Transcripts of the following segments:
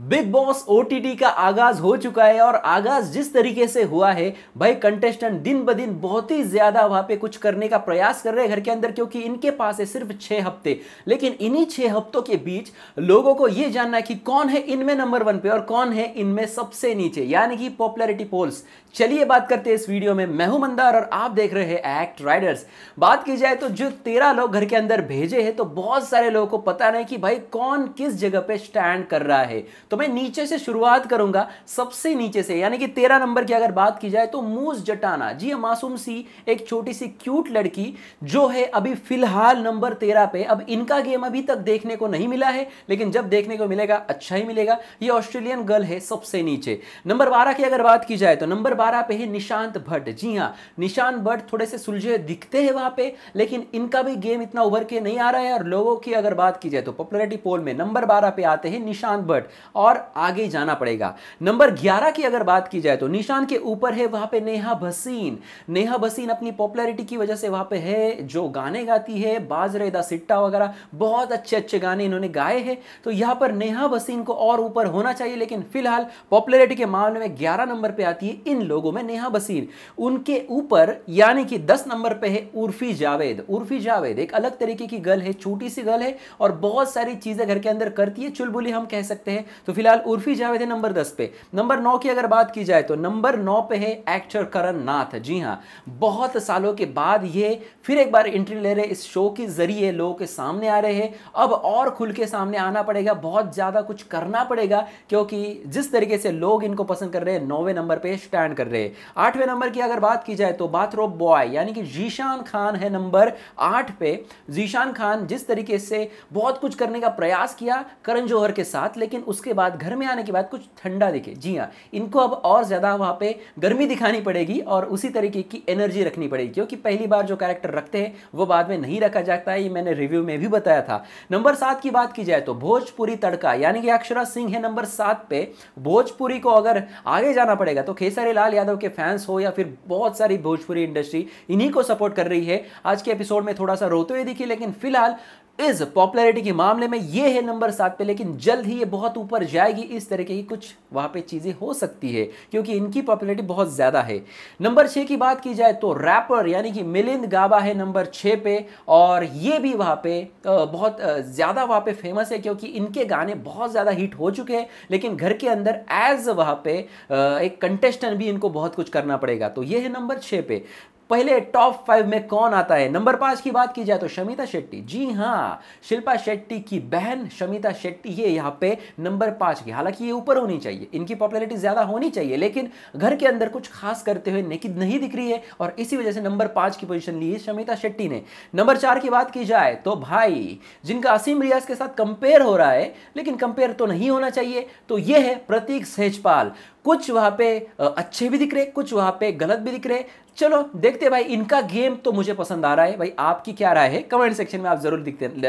Big boss OTT का आगाज़ हो चुका है और आगाज़ जिस तरीके से हुआ है, भाई कंटेस्टेंट दिन ब दिन बहुत ही ज़्यादा वहाँ पे कुछ करने का प्रयास कर रहे हैं घर के अंदर, क्योंकि इनके पास है सिर्फ़ छह हफ़्ते। लेकिन इन्हीं छह हफ्तों के बीच लोगों को यह जानना है कि कौन है इनमें नंबर वन पे और कौन है इनमें सबसे नीचे, यानी कि पॉपुलरिटी पोल्स चलिए बात करते हैं इस वीडियो में। मैं हूँ मंदार और आप देख रहे हैं एक्ट राइडर्स बात की जाए तो जो तेरह लोग घर के अंदर भेजे हैं तो बहुत सारे लोगों को पता नहीं कि भाई कौन किस जगह पे स्टैंड कर रहा है। तो मैं नीचे से शुरुआत करूँगा सबसे नीचे से। यानी कि तेरह नंबर की अगर बात की जाए तो मूस जटाना। जी हाँ, मासूम सी एक छोटी सी क्यूट लड़की जो है अभी फ़िलहाल नंबर तेरह पे। अब इनका गेम अभी तक देखने को नहीं मिला है लेकिन जब देखने को मिलेगा अच्छा ही मिलेगा। ये ऑस्ट्रेलियन गर्ल है सबसे नीचे। नंबर बारह की अगर बात की जाए तो नंबर बारह पे है निशांत भट्ट। जी हाँ निशांत भट्ट थोड़े से सुलझे दिखते हैं वहाँ पे लेकिन इनका भी गेम इतना उभर के नहीं आ रहा है। और लोगों की अगर बात की जाए तो पॉपुलरिटी पोल में नंबर बारह पे आते हैं निशांत भट्ट। और आगे जाना पड़ेगा। नंबर 11 की अगर बात की जाए तो निशान के ऊपर है वहाँ पे नेहा भसीन। नेहा भसीन अपनी पॉपुलैरिटी की वजह से वहाँ पे है, जो गाने गाती है, बाजरे दा सिट्टा वगैरह, बहुत अच्छे अच्छे गाने इन्होंने गाए हैं। तो यहाँ पर नेहा भसीन को और ऊपर होना चाहिए, लेकिन फ़िलहाल पॉपुलैरिटी के मामले में ग्यारह नंबर पर आती है इन लोगों में नेहा भसीन। उनके ऊपर यानी कि दस नंबर पर है उर्फी जावेद। उर्फी जावेद एक अलग तरीके की गर्ल है, छोटी सी गर्ल है और बहुत सारी चीज़ें घर के अंदर करती है। चुलबुली हम कह सकते हैं। तो फ़िलहाल उर्फी जावेद है नंबर दस पे। नंबर नौ की अगर बात की जाए तो नंबर नौ पे है एक्टर करण नाथ। जी हाँ बहुत सालों के बाद ये फिर एक बार एंट्री ले रहे इस शो के ज़रिए लोगों के सामने आ रहे हैं। अब और खुल के सामने आना पड़ेगा, बहुत ज़्यादा कुछ करना पड़ेगा, क्योंकि जिस तरीके से लोग इनको पसंद कर रहे हैं, नौवे नंबर पे स्टैंड कर रहे हैं। आठवें नंबर की अगर बात की जाए तो बाथरोब बॉय यानी कि जीशान खान है नंबर आठ पे। जीशान खान जिस तरीके से बहुत कुछ करने का प्रयास किया, करण जौहर के साथ, लेकिन उसके बाद, घर में आने के बाद कुछ ठंडा दिखे। जी हाँ इनको अब और ज़्यादा वहाँ पे गर्मी दिखानी पड़ेगी और उसी तरीके की एनर्जी रखनी पड़ेगी, क्योंकि पहली बार जो कैरेक्टर रखते हैं, वो बाद में नहीं रखा जाता है, ये मैंने रिव्यू में भी बताया था। नंबर सात की बात की जाए तो भोजपुरी तड़का, यानी कि अक्षरा सिंह है नंबर सात पे। भोजपुरी को अगर आगे जाना पड़ेगा तो खेसारी लाल यादव के फैंस हो या फिर बहुत सारी भोजपुरी इंडस्ट्री, इन्हीं को सपोर्ट कर रही है। आज के एपिसोड में थोड़ा सा रोते हुए दिखी, लेकिन फ़िलहाल इस पॉपुलैरिटी के मामले में ये है नंबर सात पे, लेकिन जल्द ही ये बहुत ऊपर जाएगी इस तरीके की कुछ वहाँ पे चीज़ें हो सकती है, क्योंकि इनकी पॉपुलैरिटी बहुत ज़्यादा है। नंबर छह की बात की जाए तो रैपर यानी कि मिलिंद गाबा है नंबर छह पे, और ये भी वहाँ पे बहुत ज़्यादा वहाँ पे फ़ेमस है, क्योंकि इनके गाने बहुत ज़्यादा हिट हो चुके हैं, लेकिन घर के अंदर एज वहाँ पे एक कंटेस्टेंट भी इनको बहुत कुछ करना पड़ेगा। तो ये है नंबर छह पे। पहले टॉप फाइव में कौन आता है? नंबर पाँच की बात की जाए तो शमिता शेट्टी। जी हाँ शिल्पा शेट्टी की बहन शमिता शेट्टी ये यहाँ पे नंबर पाँच की। हालाँकि ये ऊपर होनी चाहिए, इनकी पॉपुलरिटी ज़्यादा होनी चाहिए, लेकिन घर के अंदर कुछ खास करते हुए नहीं दिख रही है और इसी वजह से नंबर पाँच की पोजीशन ली है शमिता शेट्टी ने। नंबर चार की बात की जाए तो भाई, जिनका असीम रियाज के साथ कंपेयर हो रहा है, लेकिन कंपेयर तो नहीं होना चाहिए तो यह है प्रतीक सेजपाल कुछ वहाँ पे अच्छे भी दिख रहे, कुछ वहाँ पे गलत भी दिख रहे। चलो, देखते भाई, इनका गेम तो मुझे पसंद आ रहा है। भाई, आपकी क्या राय है? कमेंट सेक्शन में आप ज़रूर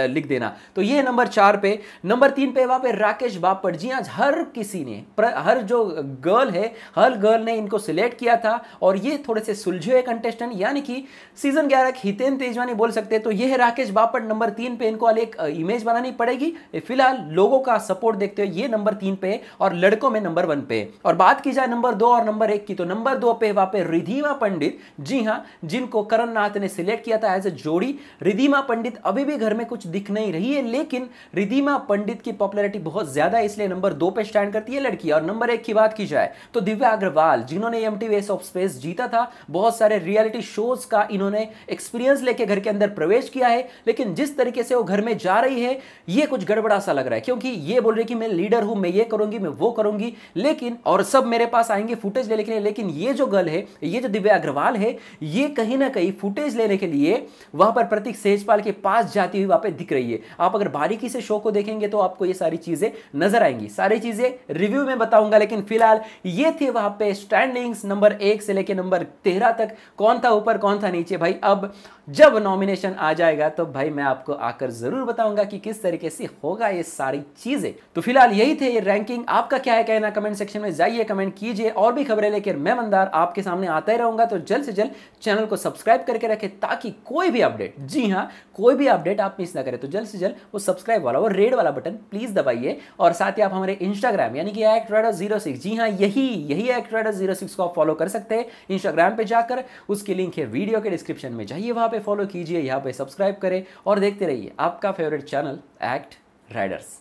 लिख देना। तो ये नंबर चार पे, नंबर तीन पे वहाँ पे राकेश बापट जी। आज हर किसी ने हर जो गर्ल है, हर गर्ल ने इनको सिलेक्ट किया था। और ये थोड़े से सुलझे हुए कंटेस्टेंट यानी कि सीज़न ग्यारह हितेन तेजवानी बोल सकते हैं। तो ये है राकेश बापट, नंबर तीन पे इनको एक इमेज बनानी पड़ेगी। फ़िलहाल लोगों का सपोर्ट देखते हुए ये नंबर तीन पे और लड़कों में नंबर वन पे। और बात की जाए नंबर दो और नंबर एक की तो नंबर दो पे वहाँ पे रिधिमा पंडित, जी हाँ, जिनको करण नाथ ने सिलेक्ट किया था एज ए जोड़ी। रिधिमा पंडित अभी भी घर में कुछ दिख नहीं रही है, लेकिन रिधिमा पंडित की पॉपुलैरिटी बहुत ज़्यादा इसलिए नंबर दो पे स्टैंड करती है लड़की। और नंबर एक की बात की जाए तो दिव्या अग्रवाल, जिन्होंने एम टी ऑफ़ स्पेस जीता था, बहुत सारे रियलिटी शोज़ का इन्होंने एक्सपीरियंस लेके घर के अंदर प्रवेश किया है, लेकिन जिस तरीके से वो घर में जा रही है, ये कुछ गड़बड़ा सा लग रहा है, क्योंकि ये बोल रही कि मैं लीडर हूँ, मैं ये करूँगी, मैं वो करूँगी, लेकिन और सब मेरे पास आएँगे फुटेज लेने के लिए, लेकिन ये जो गर्ल है, ये जो दिव्या अग्रवाल है, ये कहीं ना कहीं फुटेज लेने के लिए वहाँ पर प्रतीक सेजपाल के पास जाती हुई वहाँ पर दिख रही है। आप अगर बारीकी से शो को देखेंगे तो आपको ये सारी चीज़ें नज़र आएँगी। सारी चीज़ें रिव्यू में बताऊँगा, लेकिन फ़िलहाल ये थे वहाँ पे स्टैंडिंग्स नंबर एक से लेकर नंबर तेरह तक। कौन था ऊपर, कौन था नीचे? भाई, अब जब नॉमिनेशन आ जाएगा तो भाई मैं आपको आकर ज़रूर बताऊँगा कि किस तरीके से होगा ये सारी चीज़ें। तो फ़िलहाल यही थे ये रैंकिंग आपका क्या है कहना कमेंट सेक्शन में? जाइए कमेंट कीजिए और भी खबरें लेकर मैं मंदार आपके सामने आता ही रहूँगा। तो जल्द से जल्द चैनल को सब्सक्राइब करके रखें ताकि कोई भी अपडेट, जी हाँ कोई भी अपडेट आप मिस ना करें। तो जल्द से जल्द वो सब्सक्राइब वाला, वो रेड वाला बटन प्लीज़ दबाइए और साथ ही आप हमारे इंस्टाग्राम यानी कि एक्ट राइडर ज़ीरो सिक्स जी हाँ यही यही एक्ट राइडर ज़ीरो सिक्स को आप फॉलो कर सकते हैं। इंस्टाग्राम पर जाकर उसकी लिंक है वीडियो के डिस्क्रिप्शन में। जाइए वहाँ पर फॉलो कीजिए, यहाँ पर सब्सक्राइब करें और देखते रहिए आपका फेवरेट चैनल एक्ट राइडर्स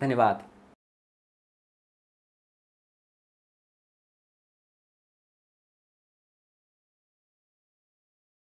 धन्यवाद।